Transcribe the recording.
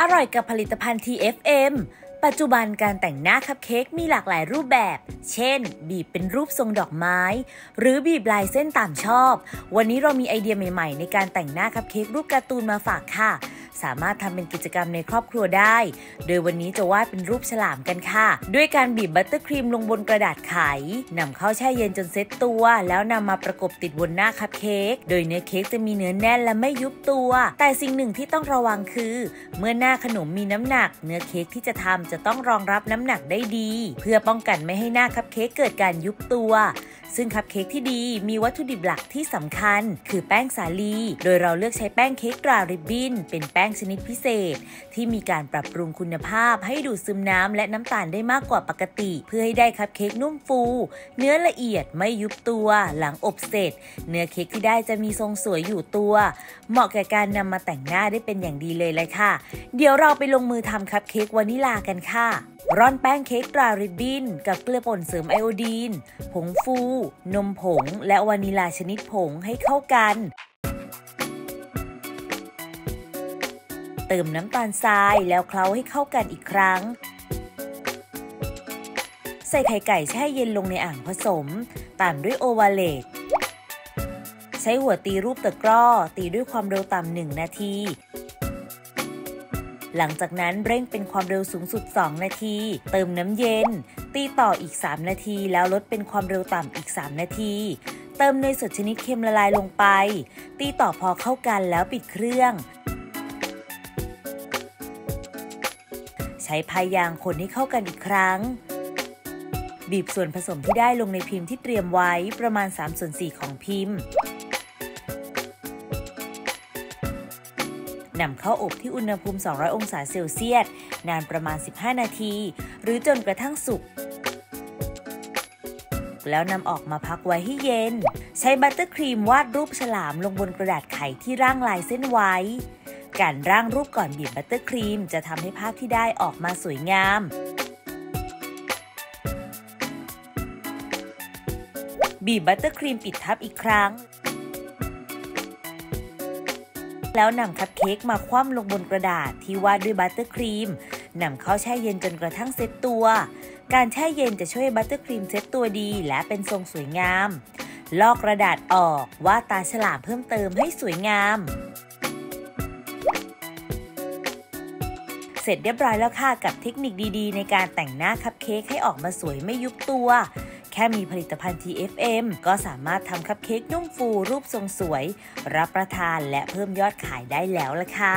อร่อยกับผลิตภัณฑ์ TFM ปัจจุบันการแต่งหน้าคัพเค้กมีหลากหลายรูปแบบ เช่น บีบเป็นรูปทรงดอกไม้ หรือบีบลายเส้นตามชอบ วันนี้เรามีไอเดียใหม่ๆ ในการแต่งหน้าคัพเค้กรูปการ์ตูนมาฝากค่ะ สามารถทำเป็นกิจกรรมในครอบครัวได้ โดยวันนี้จะวาดเป็นรูปฉลามกันค่ะ ด้วยการบีบบัตเตอร์ครีมลงบนกระดาษไขนำเข้าแช่เย็นจนเซ็ตตัว แล้วนำมาประกบติดบนหน้าคัพเค้กโดยเนื้อเค้กจะมีเนื้อแน่นและไม่ยุบตัว แต่สิ่งหนึ่งที่ต้องระวังคือ เมื่อหน้าขนมมีน้ำหนัก เนื้อเค้กที่จะทำจะต้องรองรับน้ำหนักได้ดี เพื่อป้องกันไม่ให้หน้าคัพเค้กเกิดการยุบตัว ซึ่งคัพเค้กที่ดีมีวัตถุดิบหลักที่สำคัญ คือแป้งสาลี โดยเราเลือกใช้แป้งเค้กตราริบบิ้น เป็นแป้งชนิดพิเศษ ที่มีการปรับปรุงคุณภาพให้ดูดซึมน้ำและน้ำตาลได้มากกว่าปกติ เพื่อให้ได้คัพเค้กนุ่มฟู เนื้อละเอียดไม่ยุบตัวหลังอบเสร็จ เนื้อเค้กที่ได้จะมีทรงสวยอยู่ตัว เหมาะแก่การนำมาแต่งหน้าได้เป็นอย่างดีเลยเลยค่ะ เดี๋ยวเราไปลงมือทำคัพเค้กวานิลากันค่ะ ร่อนแป้งเค้กตราริบบิ้นกับเกลือป่นเสริมไอโอดีน ผงฟู นมผง และวานิลาชนิดผงให้เข้ากัน เติมน้ำตาลทรายแล้วเคล้าให้เข้ากันอีกครั้ง ใส่ไข่ไก่แช่เย็นลงในอ่างผสม ตามด้วยโอวาเลตใช้หัวตีรูปตะกร้อ ตีด้วยความเร็วต่ำหนึ่งนาที หลังจากนั้นเร่งเป็นความเร็วสูงสุด 2 นาที เติมน้ำเย็น ตีต่ออีก 3 นาที แล้วลดเป็นความเร็วต่ำอีก 3 นาที เติมเนยสดชนิดเค็มละลายลงไป ตีต่อพอเข้ากันแล้วปิดเครื่องใช้พายยางคนให้เข้ากันอีกครั้ง บีบส่วนผสมที่ได้ลงในพิมพ์ที่เตรียมไว้ประมาณ3ส่วน4ของพิมพ์ นำเข้าอบที่อุณหภูมิ 200 องศาเซลเซียส นานประมาณ 15 นาที หรือจนกระทั่งสุก แล้วนำออกมาพักไว้ให้เย็น ใช้บัตเตอร์ครีมวาดรูปฉลามลงบนกระดาษไขที่ร่างลายเส้นไว้ การร่างรูปก่อนบีบบัตเตอร์ครีมจะทำให้ภาพที่ได้ออกมาสวยงามบีบบัตเตอร์ครีมปิดทับอีกครั้ง แล้วนำคัพเค้กมาคว่ำลงบนกระดาษที่วาดด้วยบัตเตอร์ครีมนำเข้าแช่เย็นจนกระทั่งเซ็ตตัว การแช่เย็นจะช่วยบัตเตอร์ครีมเซ็ตตัวดีและเป็นทรงสวยงาม ลอกกระดาษออกวาดตาฉลามเพิ่มเติมให้สวยงาม เสร็จเรียบร้อยแล้วค่ะกับเทคนิคดีๆ ในการแต่งหน้าคัพเค้กให้ออกมาสวยไม่ยุบตัว แค่มีผลิตภัณฑ์ TFM ก็สามารถทำคัพเค้กนุ่มฟูรูปทรงสวย รับประทานและเพิ่มยอดขายได้แล้วล่ะค่ะ